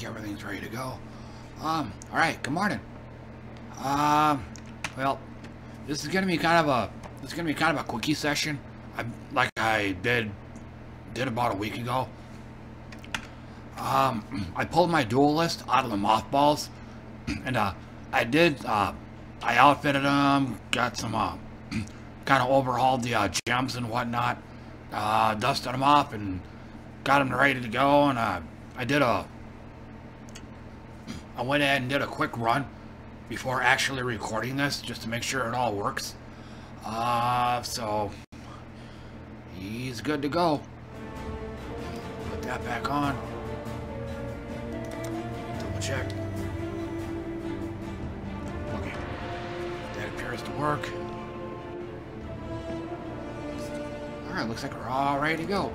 think everything's ready to go. Um, alright, good morning. Um, well, this is gonna be kind of a, this is gonna be kind of a quickie session. I, like I did, did about a week ago. Um, I pulled my duelist out of the mothballs, and, uh, I did, uh, I outfitted them, got some, uh, kind of overhauled the, uh, gems and whatnot, uh, dusted them off, and got them ready to go, and, uh, I did a, I went ahead and did a quick run before actually recording this, just to make sure it all works. Uh, so, he's good to go. Put that back on. Double check. Okay. That appears to work. Alright, looks like we're all ready to go.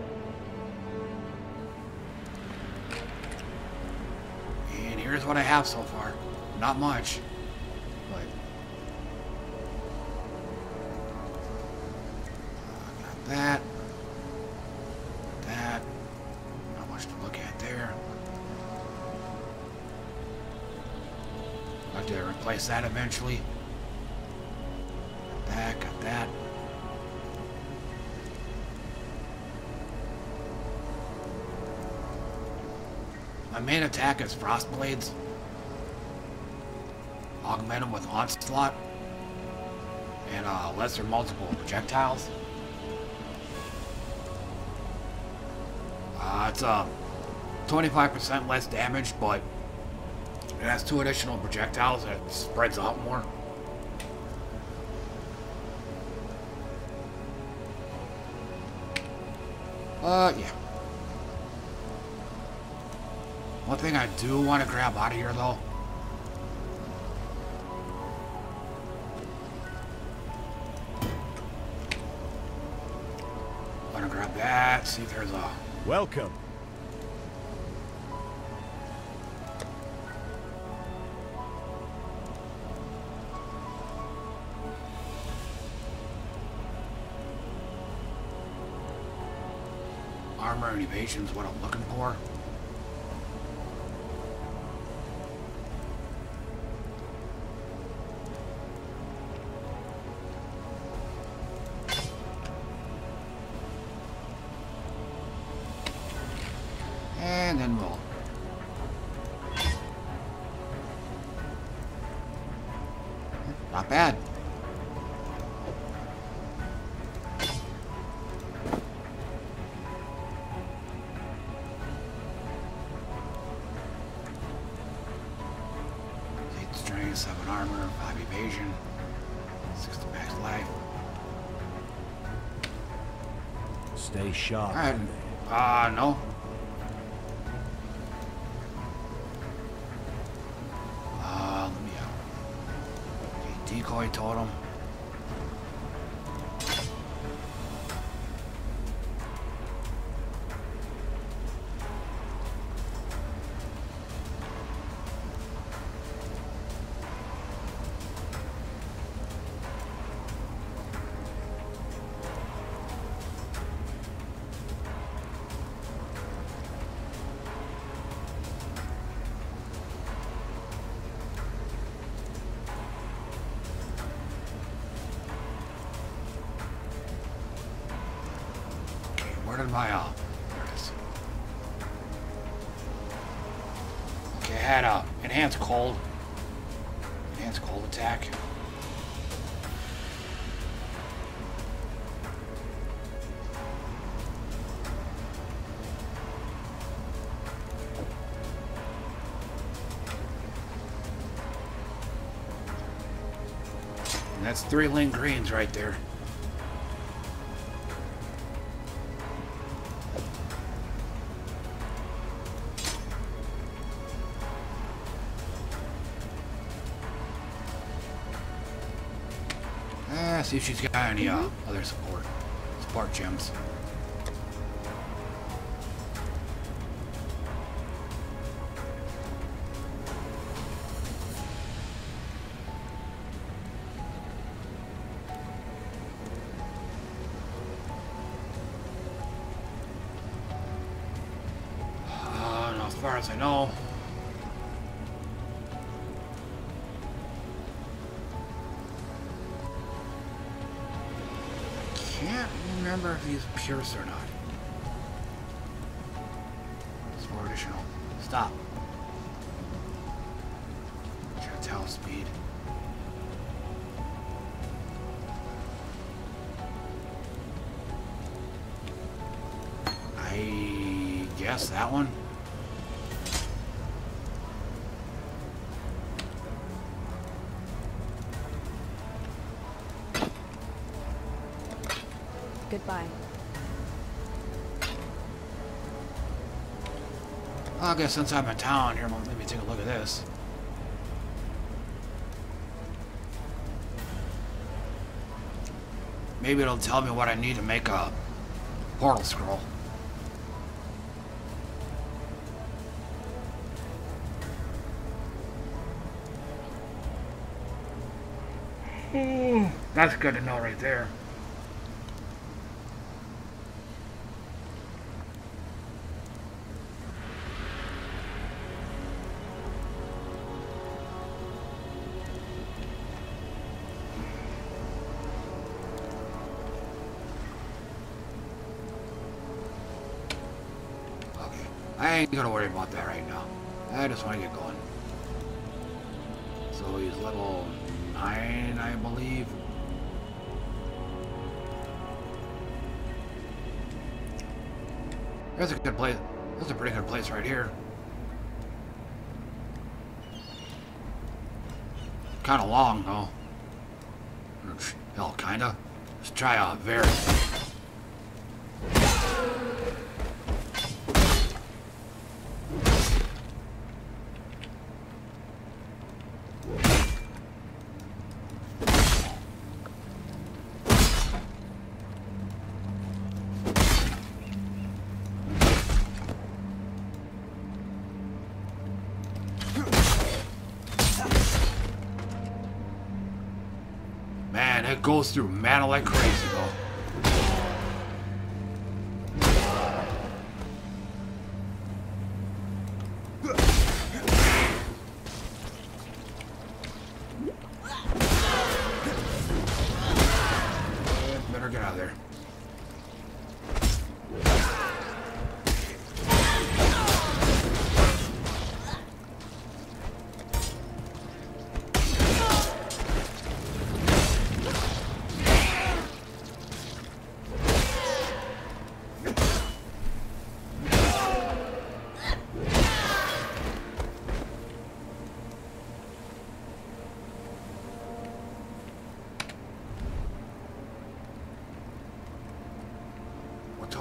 Here's what I have so far. Not much, but... Uh, got that. That. Not much to look at there. I'll have to replace that eventually. Main attack is Frost Blades. Augment them with Onslaught. And uh, lesser multiple projectiles. Uh, it's uh, 25% less damage, but it has two additional projectiles it spreads out more. Uh, yeah. One thing I do want to grab out of here, though. Want to grab that, see if there's a... Welcome. Armor and evasion is what I'm looking for. Alright. Uh, no. Where did my, uh, there it is. Okay, I had, uh, enhanced cold. Enhanced cold attack. And that's three link greens right there. See if she's got any uh, other support. Support gems. If he's Guess since I'm in town here, let me take a look at this. Maybe it'll tell me what I need to make a portal scroll. Hmm, that's good to know right there. Ain't gonna worry about that right now. I just want to get going. So he's level 9, I believe. That's a good place. That's a pretty good place right here. Kind of long, though. Hell, kinda. Let's try a very... goes through mana like crazy,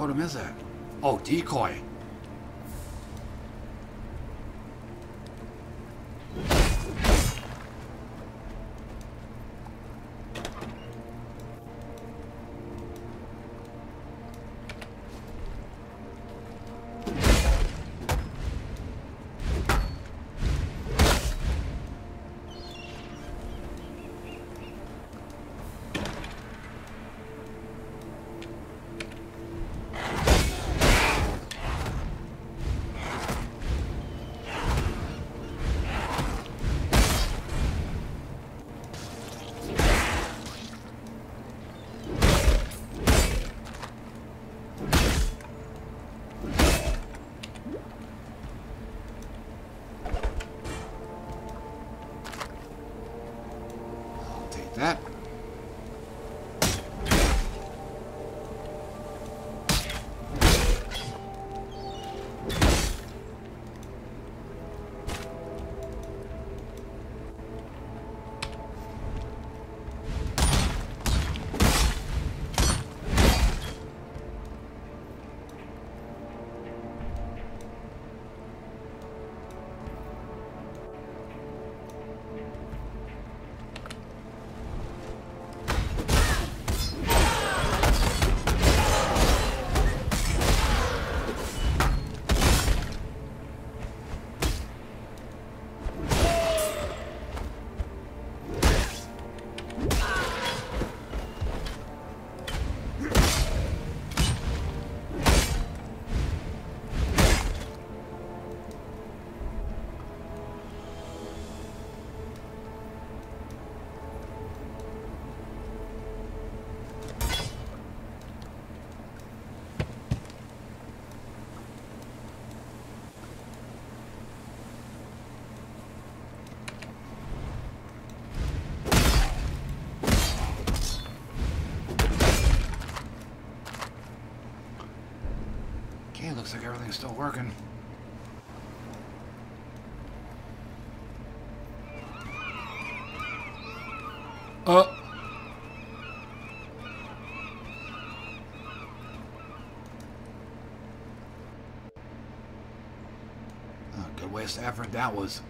though. totem is that? Oh, decoy. Looks like everything's still working. Uh. Oh, good waste of effort that was.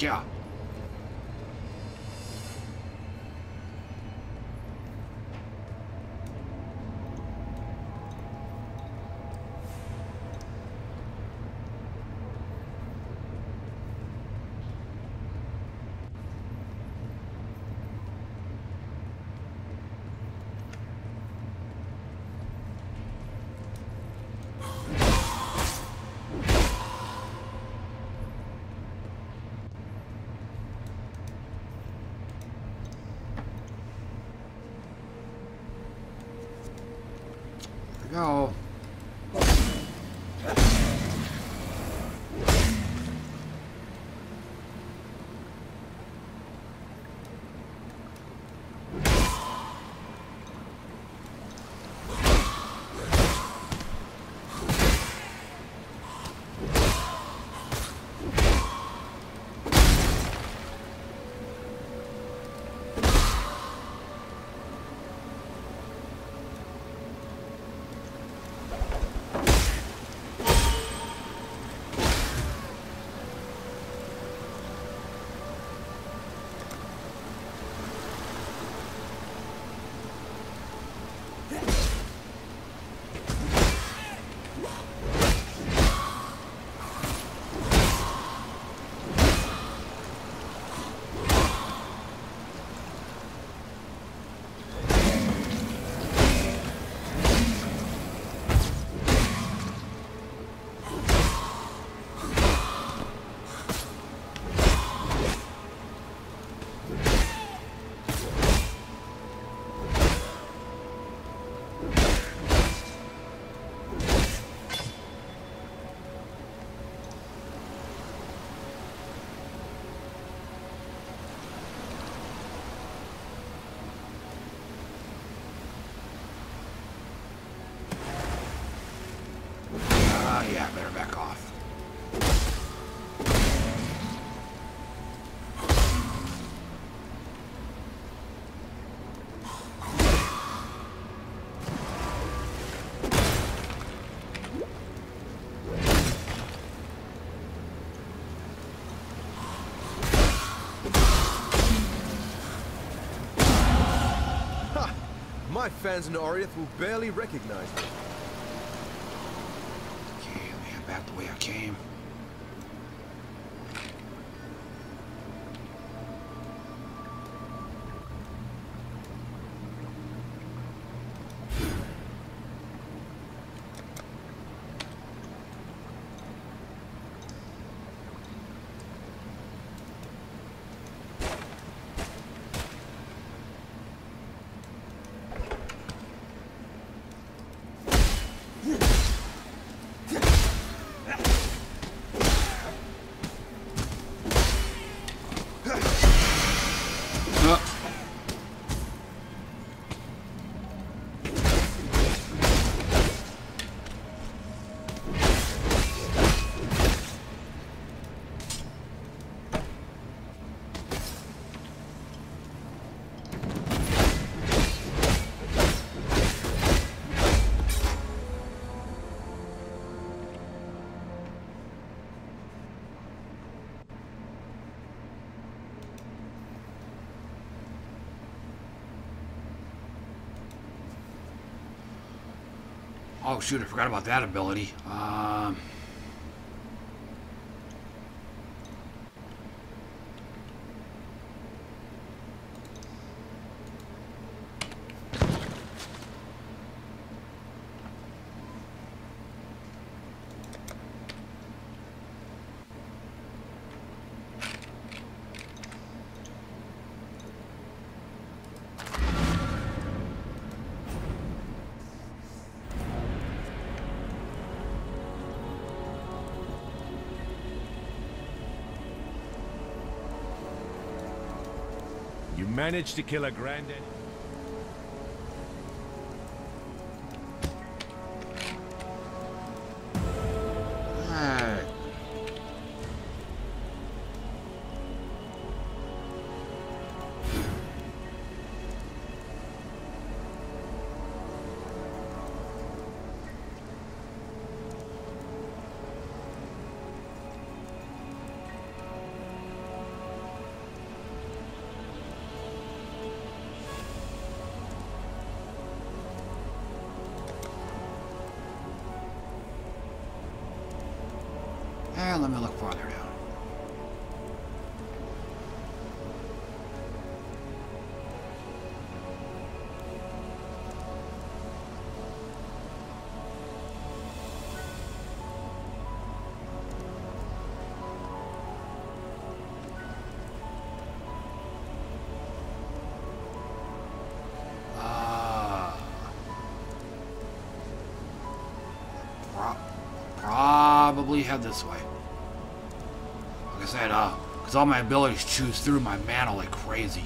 Yeah. Uh, yeah, better back off. My fans in Oriath will barely recognize me. Okay, let me head back oh shoot, I forgot about that ability. Um, managed to kill a grand enemy. Because all my abilities chews through my mana like crazy.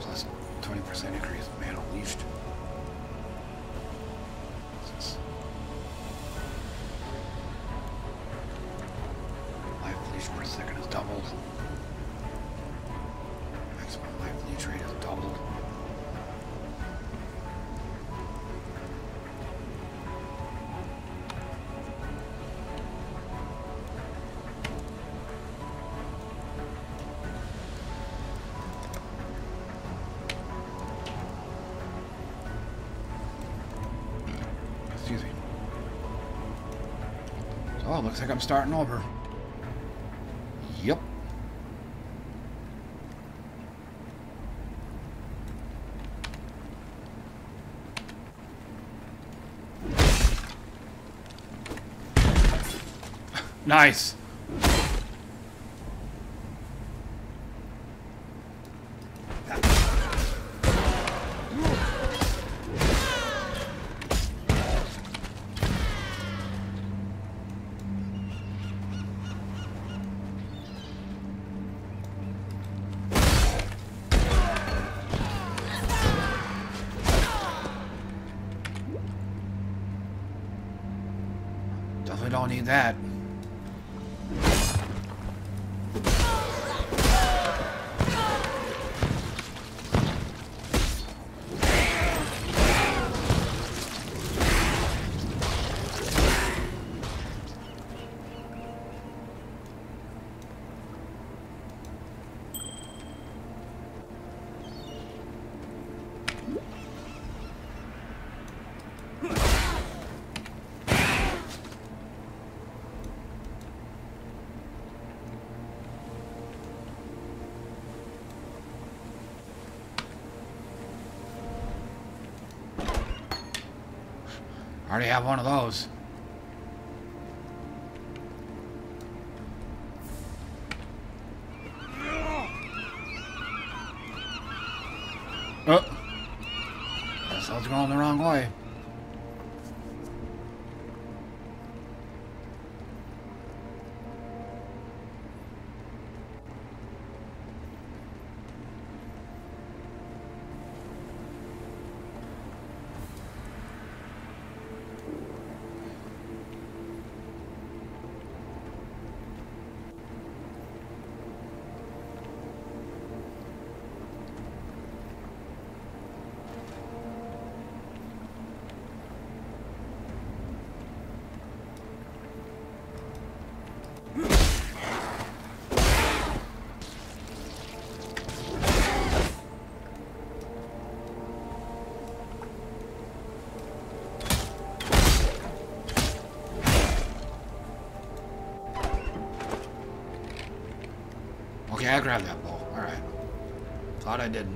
Plus 20% increase in mana unleashed. Life leech per second is doubled. Leech rate is doubled. Excuse me. So, looks like I'm starting over. Nice. I already have one of those. Oh. Guess I was going the wrong way. I grabbed that bow. Alright. Thought I didn't.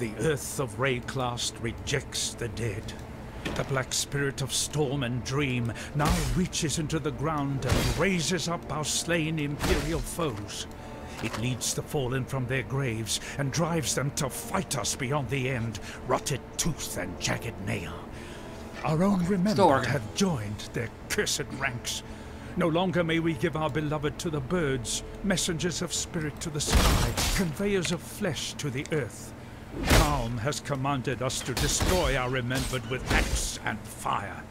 The earth of Wraeclast rejects the dead. The black spirit of storm and dream now reaches into the ground and raises up our slain Imperial foes. It leads the fallen from their graves and drives them to fight us beyond the end, rotted tooth and jagged nail. Our own remembered have joined their cursed ranks. No longer may we give our beloved to the birds, messengers of spirit to the sky, conveyors of flesh to the earth. Kaom has commanded us to destroy our remembered with axe and fire.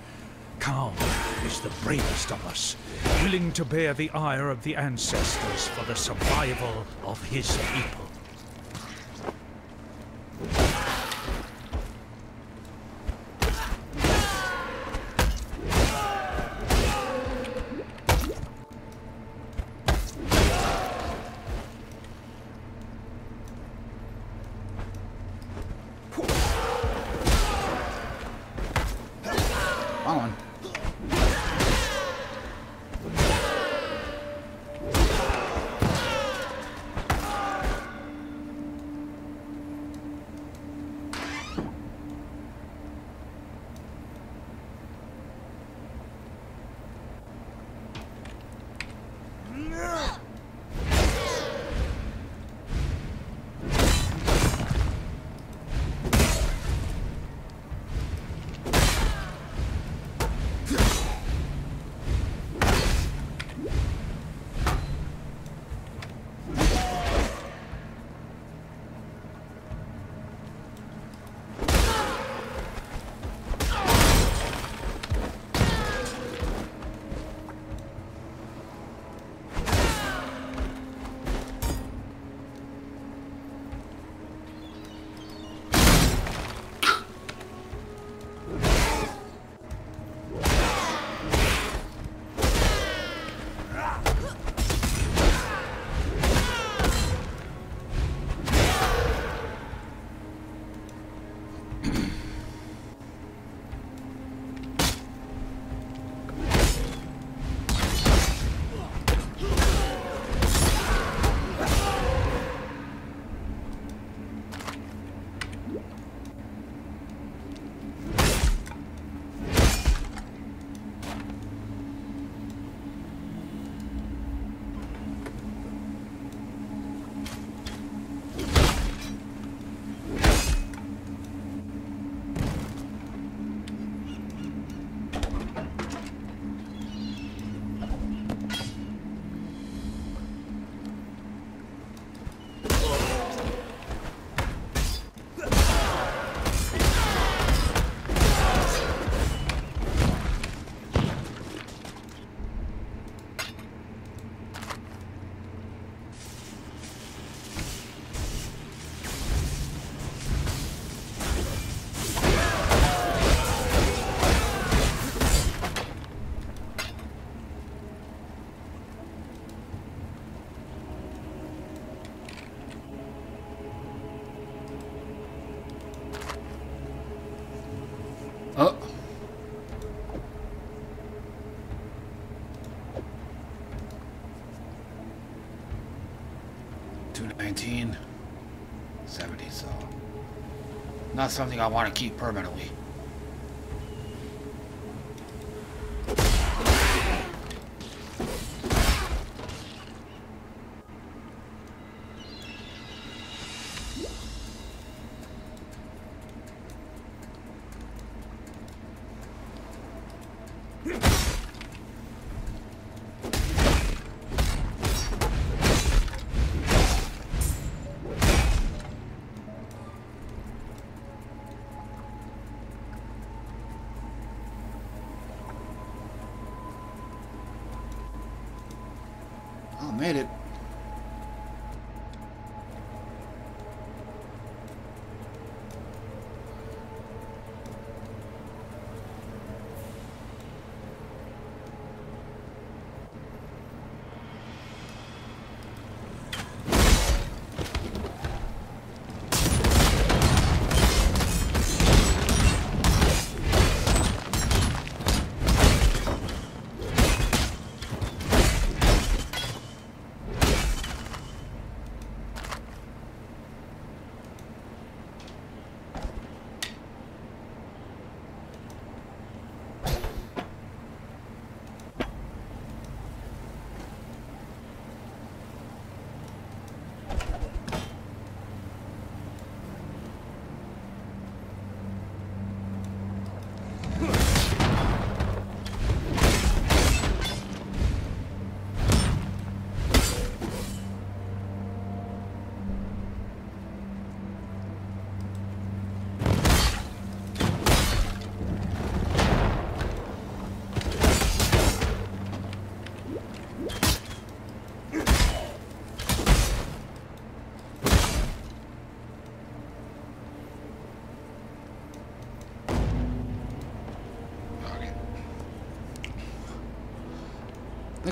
Kaom is the bravest of us, willing to bear the ire of the ancestors for the survival of his people. Not something I want to keep permanently. Made it.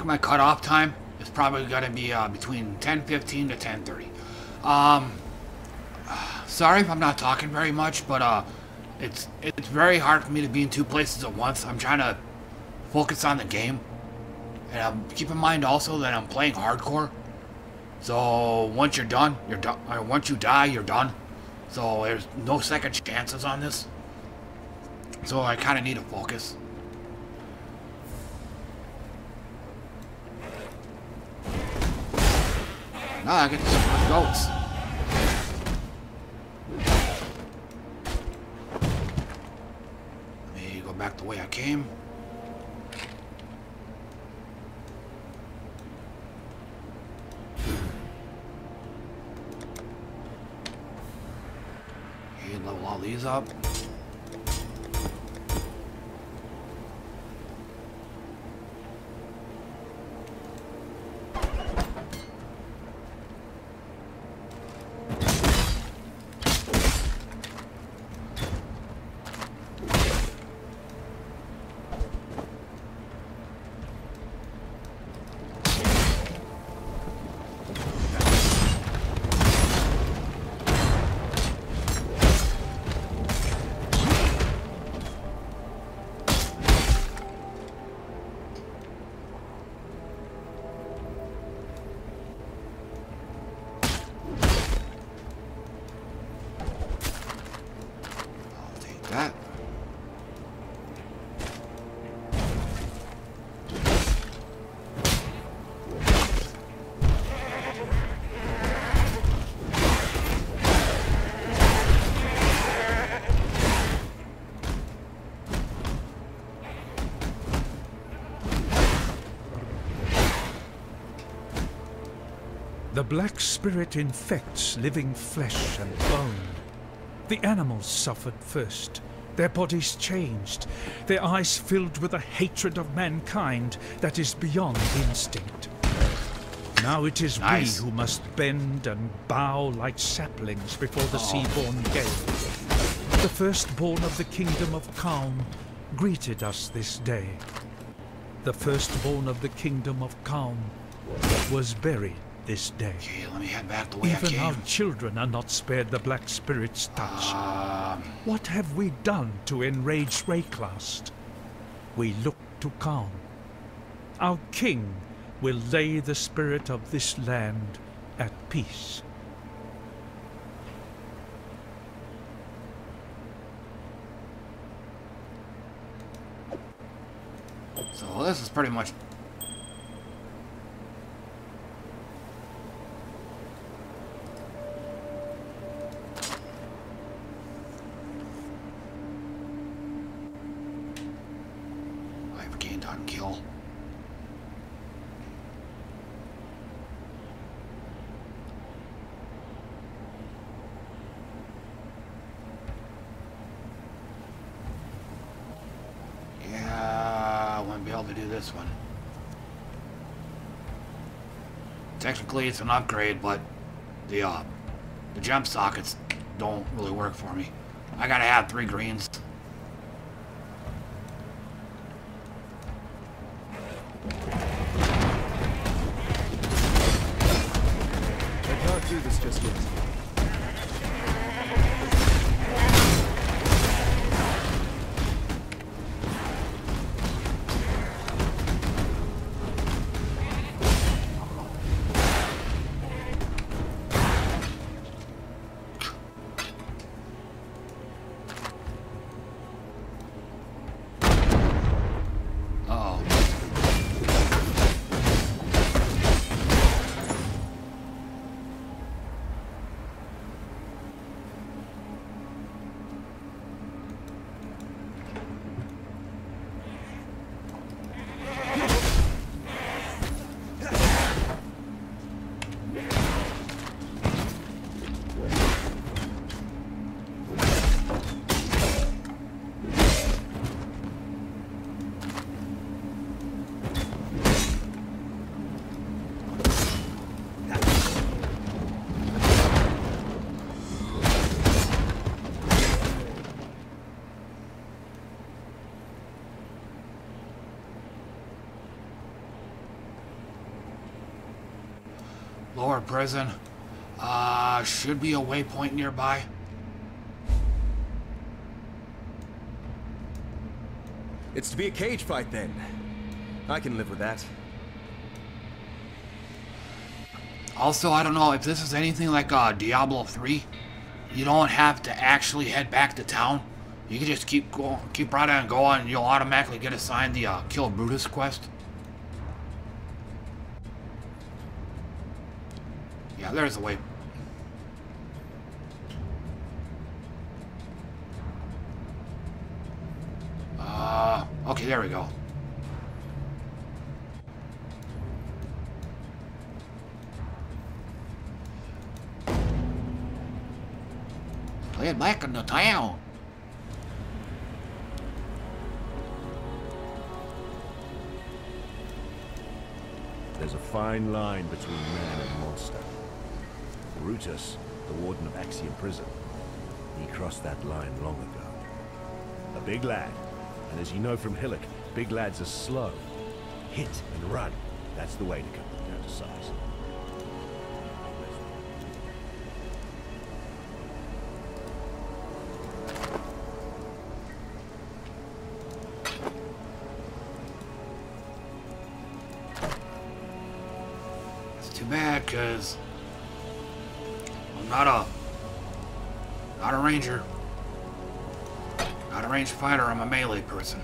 Think my cutoff time is probably going to be uh, between 10:15 to 10:30. Um, sorry if I'm not talking very much, but uh, it's it's very hard for me to be in two places at once. I'm trying to focus on the game, and um, keep in mind also that I'm playing hardcore. So once you're done, you're done. Or once you die, you're done. So there's no second chances on this. So I kind of need to focus. Now I get see goats. Let me go back the way I came. Okay, level all these up. Black Spirit infects living flesh and bone. The animals suffered first. Their bodies changed, their eyes filled with a hatred of mankind that is beyond instinct. Now it is Nice. we who must bend and bow like saplings before the oh. sea-born gale. The firstborn of the kingdom of Calm greeted us this day. The firstborn of the kingdom of Calm was buried this day. Okay, let me head back the way Even our children are not spared the Black Spirit's touch. Um... What have we done to enrage Wraeclast? We look to Kaom. Our king will lay the spirit of this land at peace. So this is pretty much Technically, it's an upgrade, but the uh, the gem sockets don't really work for me. I gotta have three greens. Prison. Uh, should be a waypoint nearby. It's to be a cage fight then. I can live with that. Also, I don't know if this is anything like uh, Diablo 3. You don't have to actually head back to town. You can just keep going, keep right on going, and you'll automatically get assigned the uh, Kill Brutus quest. Yeah, there's a way. Uh, okay, there we go. Get back into town. There's a fine line between man and monster. Brutus, the warden of Axiom Prison, he crossed that line long ago. A big lad, and as you know from Hillock, big lads are slow. Hit and run, that's the way to cut them down to size. It's too bad, cause I'm not a not a ranger. Not a ranged fighter, I'm a melee person.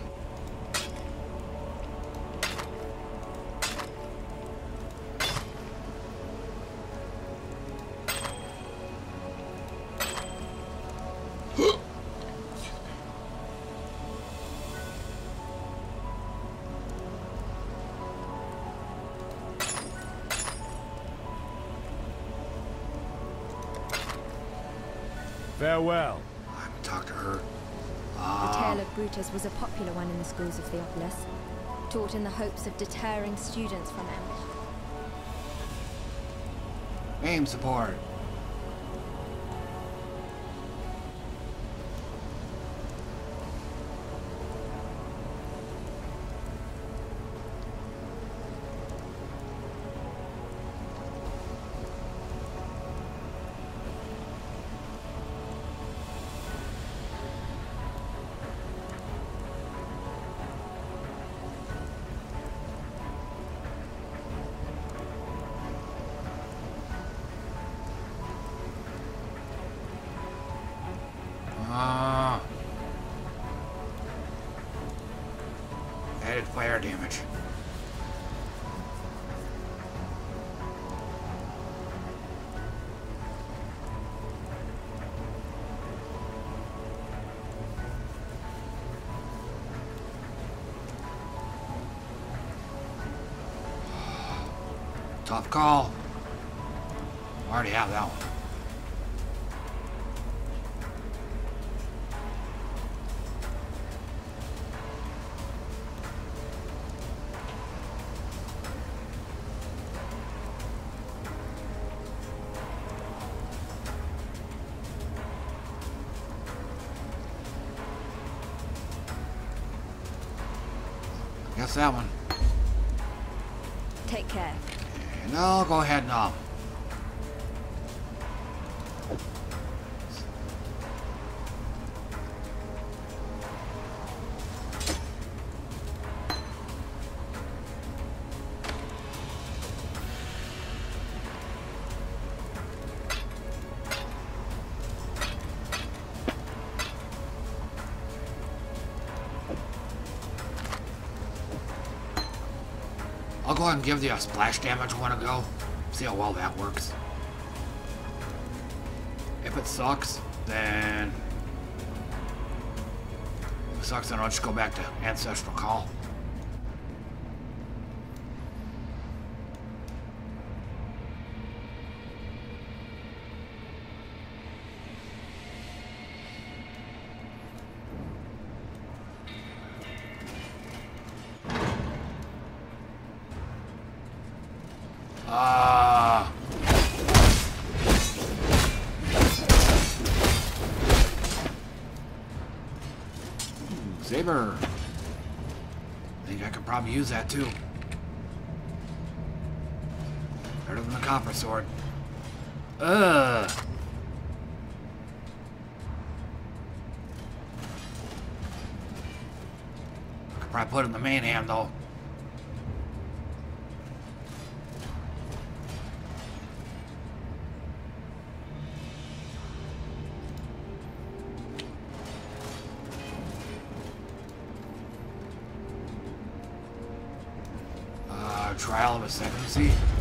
Farewell. I haven't talked to her. The ah. tale of Brutus was a popular one in the schools of Theopolis, taught in the hopes of deterring students from ambush. Aim support. Call. Already have that one. That one. No, go ahead now. Give the splash damage one a go. See how well that works. If it sucks, then... If it sucks, then I'll just go back to Ancestral Call. Use that too. Better than the copper sword. Ugh. I could probably put it in the main hand though. Trial of ascendancy. Uh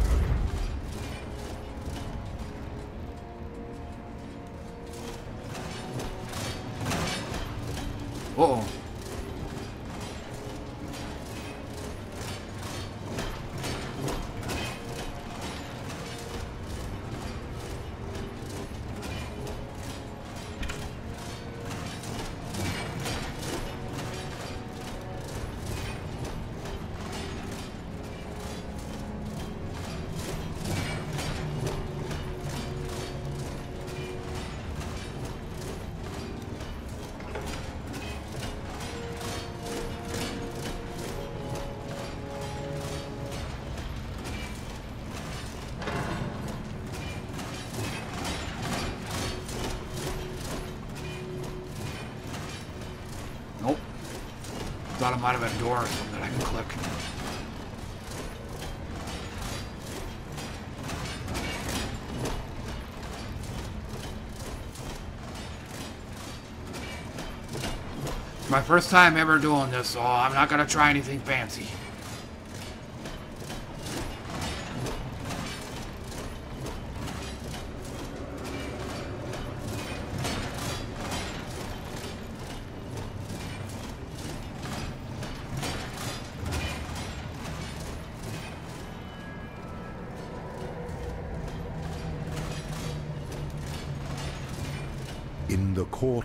door that I can click. My first time ever doing this, so I'm not gonna try anything fancy.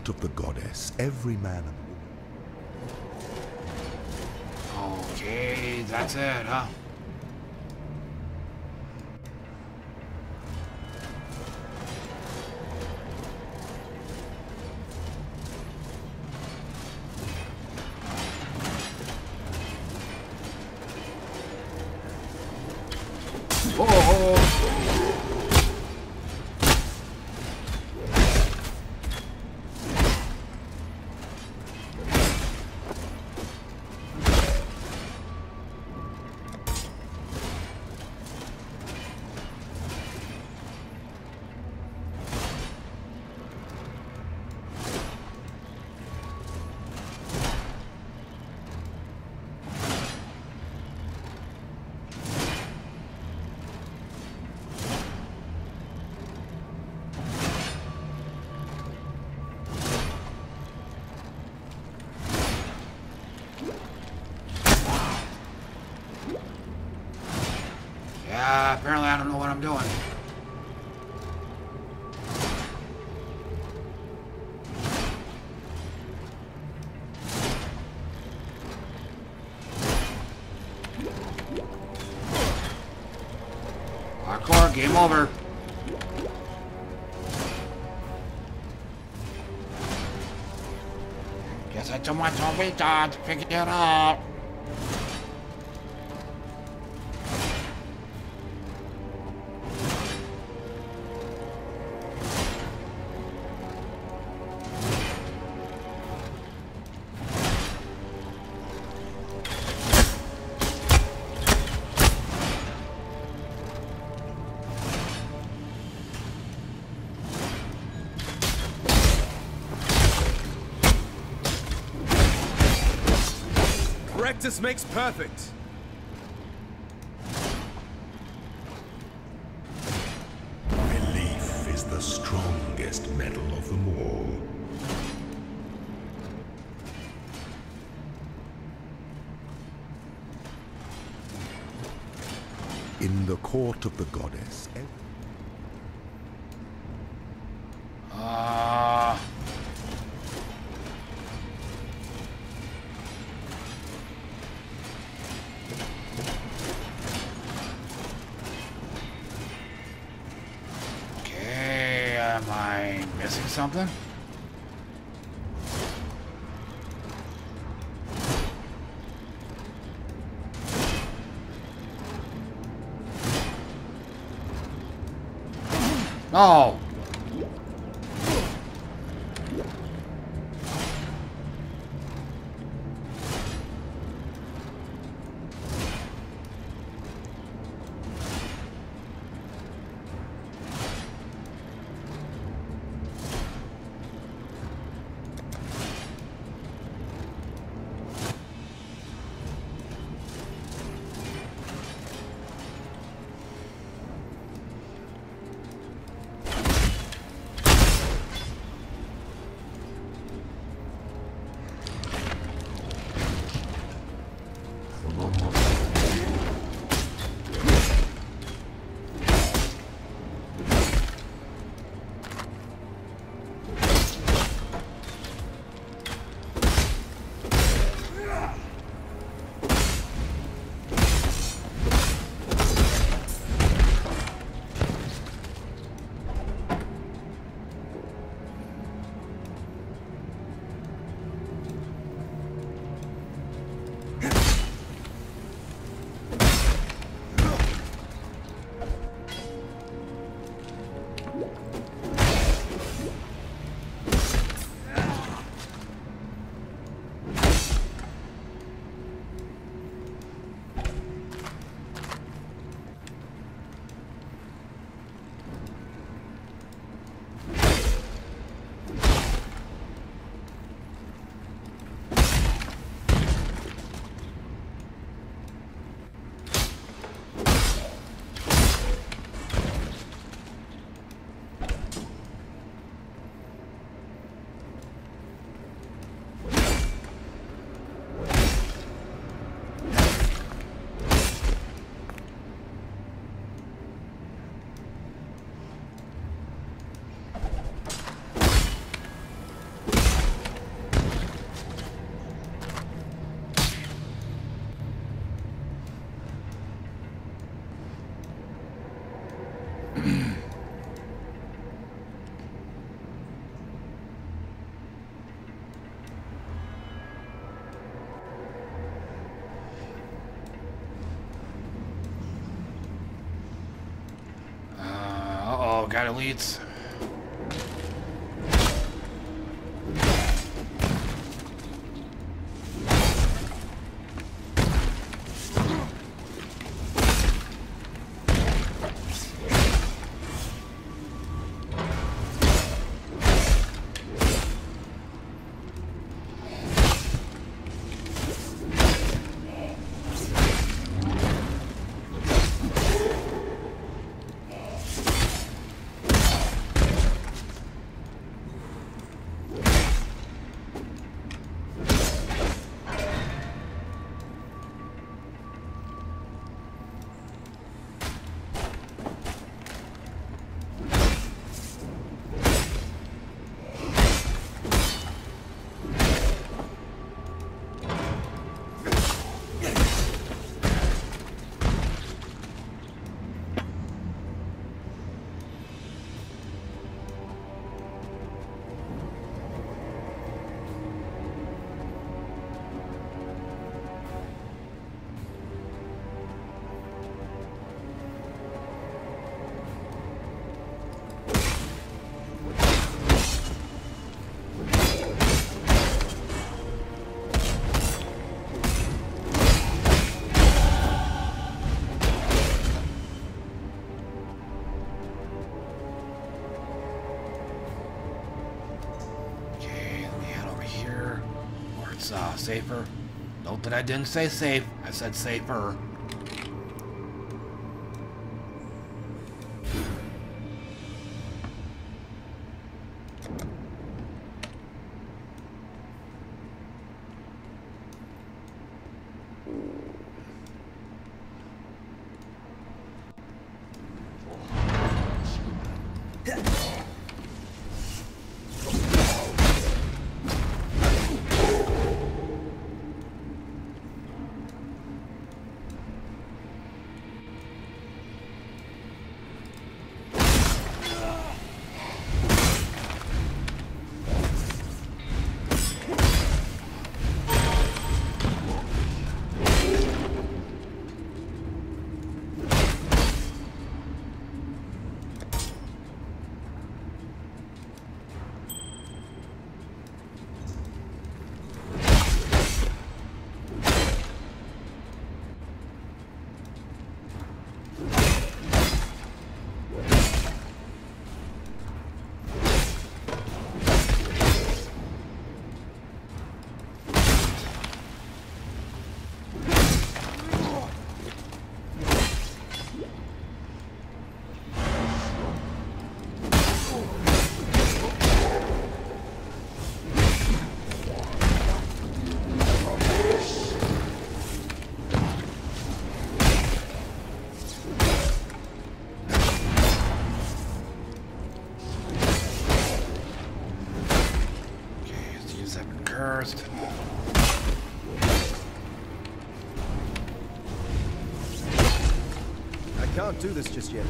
Court of the goddess, every man and woman Okay, that's it, huh? Over. Guess I too much on to figure it out. Practice makes perfect. Belief is the strongest metal of them all. In the court of the goddess, Yeah. got elites. Safer. Note that I didn't say safe, I said safer. Can't do this just yet.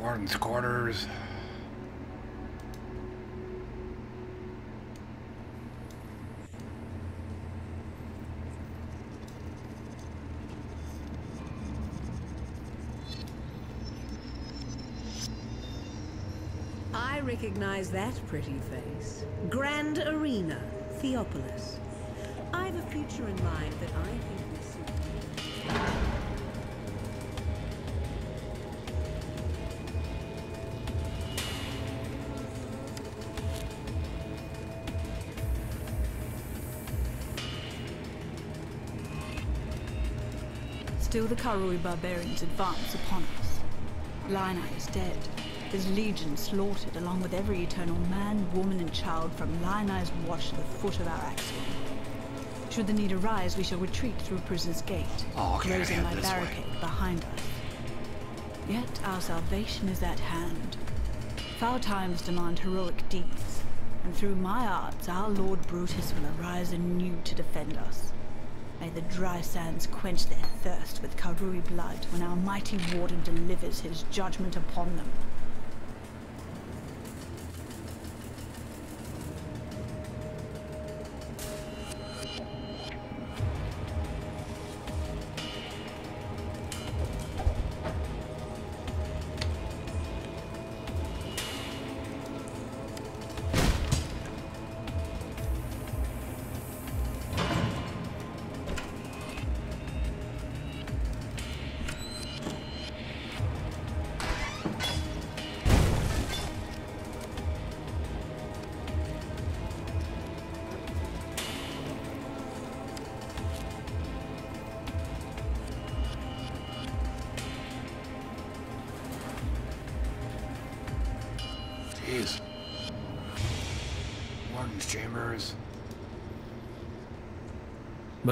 Warden's quarters. I recognize that pretty face. Grand Arena, Theopolis. I've a future in mind that I think will suit. Still the Karui barbarians advance upon us. Lioneye is dead, his legion slaughtered along with every eternal man, woman and child from Lioneye's watch to the foot of our axiom. Should the need arise, we shall retreat through prison's Gate, Oh, raising my this way. barricade behind us. Yet our salvation is at hand. Foul times demand heroic deeds, and through my arts our Lord Brutus will arise anew to defend us. May the dry sands quench their thirst with Karui blood when our mighty warden delivers his judgment upon them.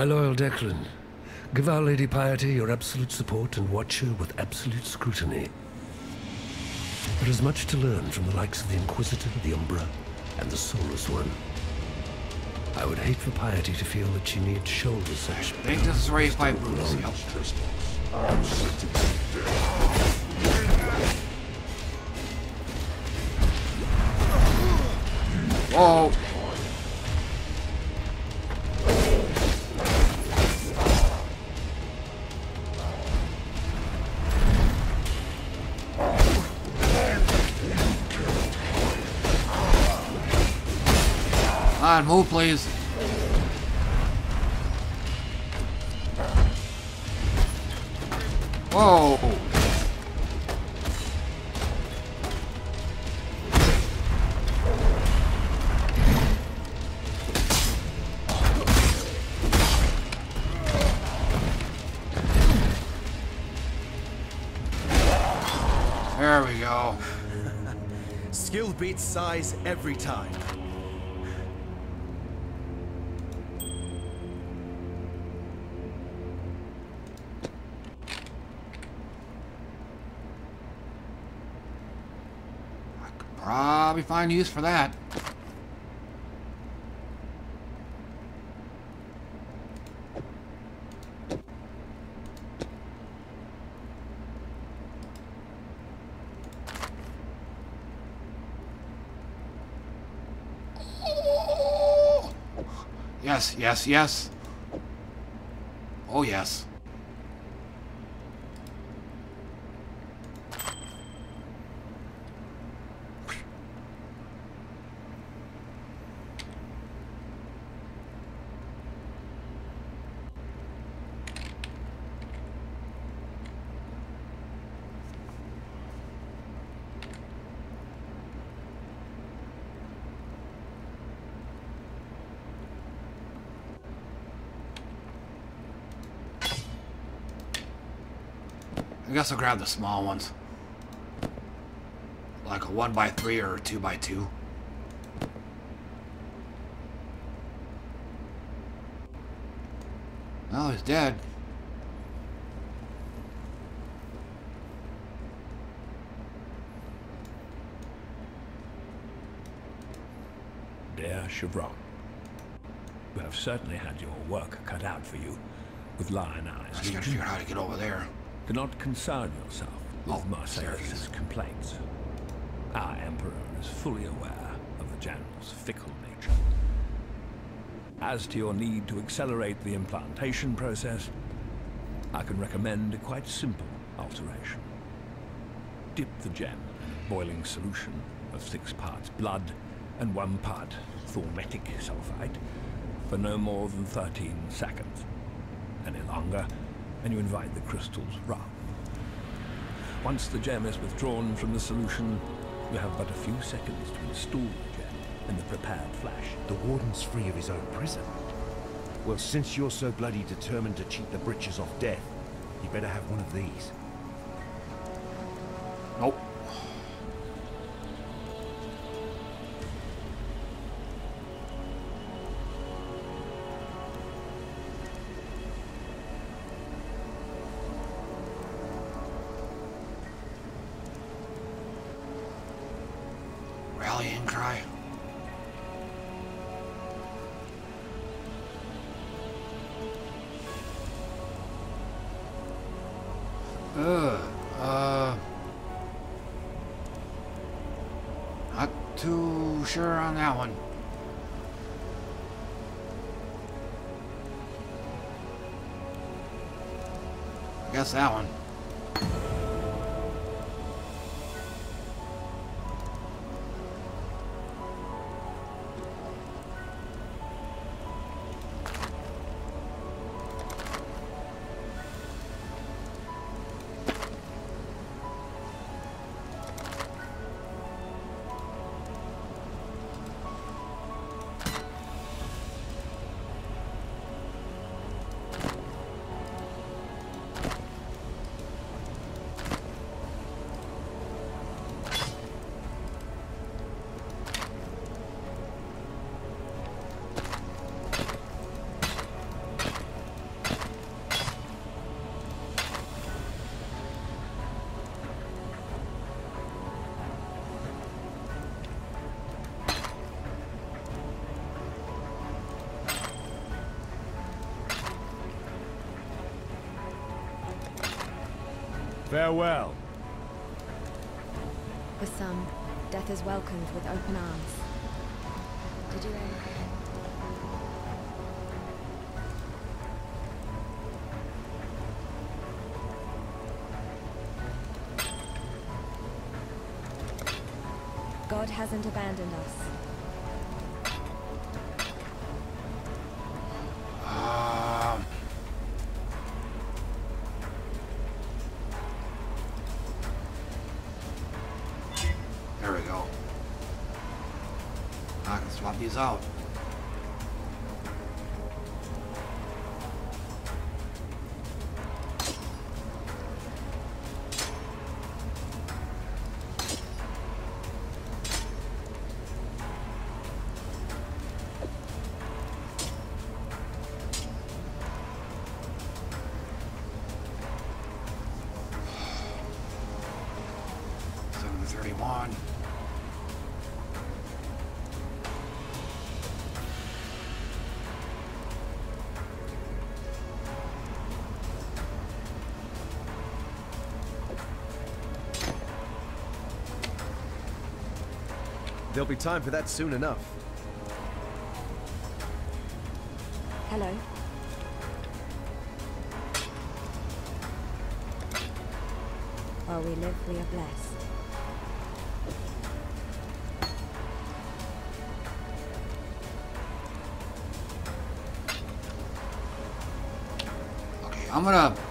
My loyal Declan, give Our Lady Piety your absolute support and watch her with absolute scrutiny. There is much to learn from the likes of the Inquisitor, the Umbra, and the Soulless One. I would hate for Piety to feel that she needs shoulder such think this you fight Brutus. Whoa! On, move, please. Whoa. There we go. Skill beats size every time. Find use for that. Yes, yes, yes. Oh, yes. Guess I'll grab the small ones. Like a 1 by 3 or a 2 by 2 Oh, he's dead. Dear Shavronne, you have certainly had your work cut out for you with Lioneye's. just gotta figure out how to get over there. Do not concern yourself with Oh, there he Marceus' is. complaints. Our Emperor is fully aware of the general's fickle nature. As to your need to accelerate the implantation process, I can recommend a quite simple alteration. Dip the gem in a boiling solution of six parts blood and one part thaumetic sulfite for no more than 13 seconds. Any longer, and you invite the crystal's wrath. Once the gem is withdrawn from the solution, you have but a few seconds to install the gem in the prepared flash. The warden's free of his own prison. Well, since you're so bloody determined to cheat the britches off death, you better have one of these. Nope. That one. Farewell. For some, death is welcomed with open arms. Did you? God hasn't abandoned us. These out. Thirty-one. There'll be time for that soon enough. Hello. While we live, we are blessed. Okay, I'm gonna.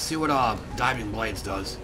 See what uh diving blades does.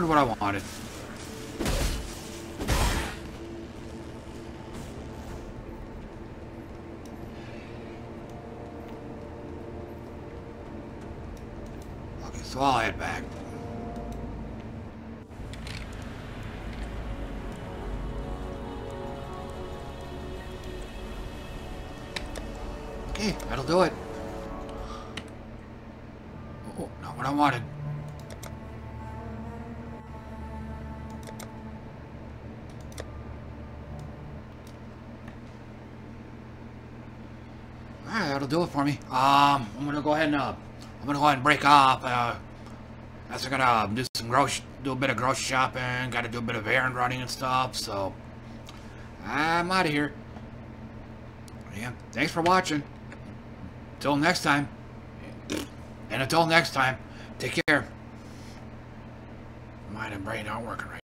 I learned what I wanted. Do it for me. Um, I'm gonna go ahead and, uh, I'm gonna go ahead and break off. Uh, that's gonna uh, do some grocery, do a bit of grocery shopping, gotta do a bit of errand running and stuff, so I'm out of here. Yeah, thanks for watching. Till next time. And until next time, take care. Mind and brain aren't working right.